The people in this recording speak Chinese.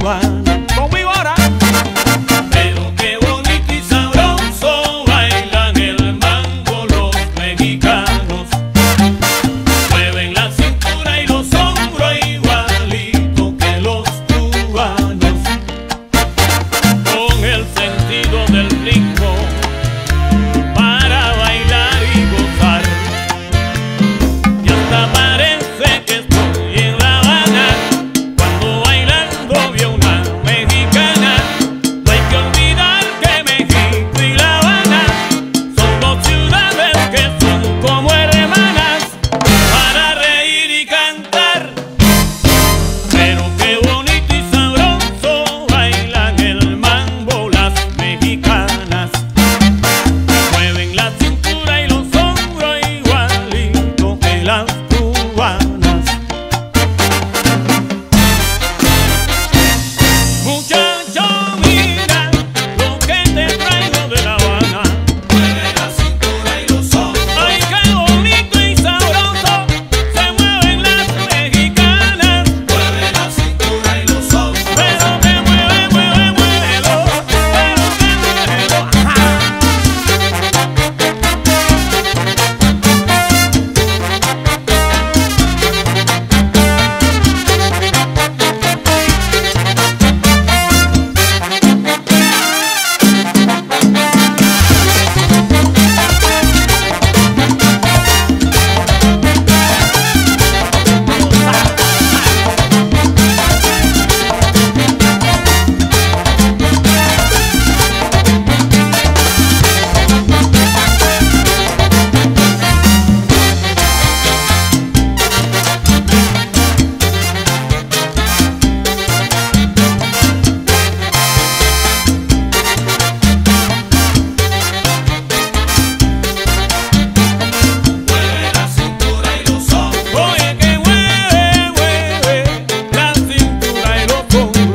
关。loco.